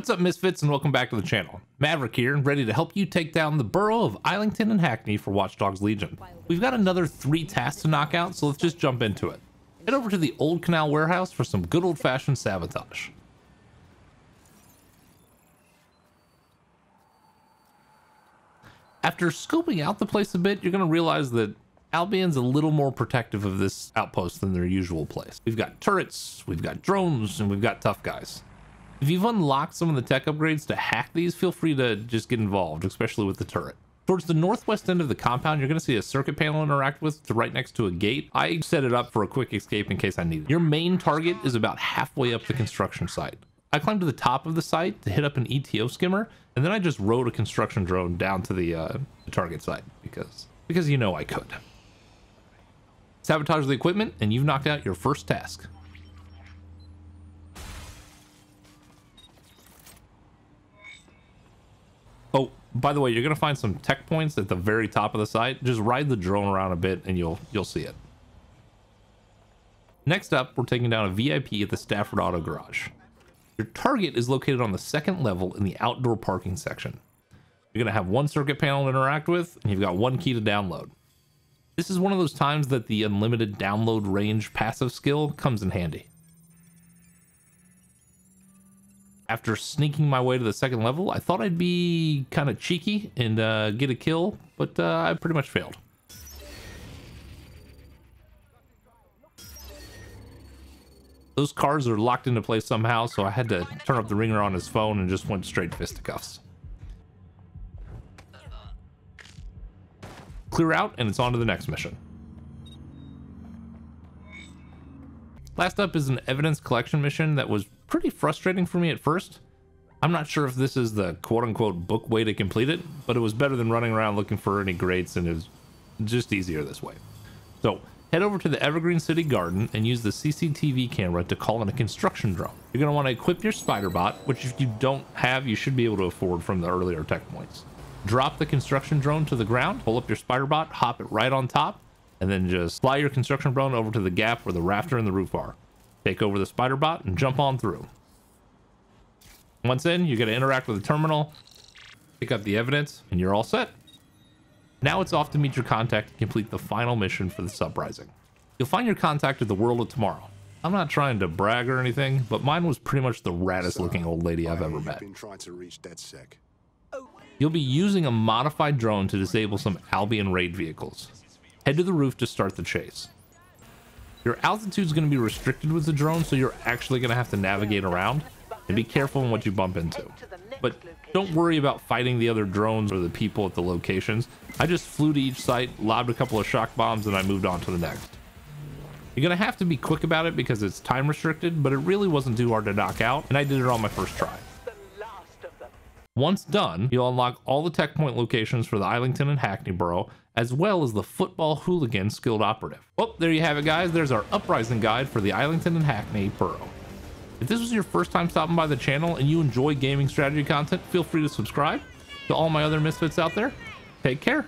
What's up, Misfits, and welcome back to the channel. Maverick here, and ready to help you take down the borough of Islington and Hackney for Watch Dogs Legion. We've got another three tasks to knock out, so let's just jump into it. Head over to the Old Canal Warehouse for some good old-fashioned sabotage. After scoping out the place a bit, you're going to realize that Albion's a little more protective of this outpost than their usual place. We've got turrets, we've got drones, and we've got tough guys. If you've unlocked some of the tech upgrades to hack these, feel free to just get involved, especially with the turret. Towards the northwest end of the compound, you're going to see a circuit panel interact with to right next to a gate. I set it up for a quick escape in case I need it. Your main target is about halfway up the construction site. I climbed to the top of the site to hit up an ETO skimmer, and then I just rode a construction drone down to the, uh, the target site because because you know I could. Sabotage the equipment, and you've knocked out your first task. Oh, by the way, you're gonna find some tech points at the very top of the site. Just ride the drone around a bit, and you'll you'll see it. Next up, we're taking down a VIP at the Stafford Auto Garage. Your target is located on the second level in the outdoor parking section. You're to have one circuit panel to interact with, and you've got one key to download. This is one of those times that the unlimited download range passive skill comes in handy. After sneaking my way to the second level, I thought I'd be kind of cheeky and uh, get a kill, but uh, I pretty much failed. Those cars are locked into place somehow, so I had to turn up the ringer on his phone and just went straight fisticuffs. Clear out, and it's on to the next mission. Last up is an evidence collection mission that was pretty frustrating for me at first. I'm not sure if this is the quote-unquote book way to complete it, but it was better than running around looking for any grades, and was just easier this way. So Head over to the Evergreen City Garden and use the CCTV camera to call in a construction drone. You're going to want to equip your spider bot, which if you don't have, you should be able to afford from the earlier tech points. Drop the construction drone to the ground, pull up your spider bot, hop it right on top, and then just fly your construction drone over to the gap where the rafter and the roof are. Take over the spider bot and jump on through. Once in, you're going to interact with the terminal, pick up the evidence, and you're all set. Now it's off to meet your contact and complete the final mission for the Subrising. You'll find your contact at the World of Tomorrow. I'm not trying to brag or anything, but mine was pretty much the raddest so, looking old lady I've ever met. You'll be using a modified drone to disable some Albion raid vehicles. Head to the roof to start the chase. Your altitude is going to be restricted with the drone, so you're actually going to have to navigate around and be careful in what you bump into. But don't worry about fighting the other drones or the people at the locations. I just flew to each site, lobbed a couple of shock bombs, and I moved on to the next. You're gonna have to be quick about it because it's time restricted, but it really wasn't too hard to knock out, and I did it on my first try. Once done, you'll unlock all the tech point locations for the Islington and Hackney Borough, as well as the Football Hooligan Skilled Operative. Well, there you have it guys, there's our Uprising guide for the Islington and Hackney Borough. If this was your first time stopping by the channel and you enjoy gaming strategy content, feel free to subscribe. To all my other misfits out there, take care.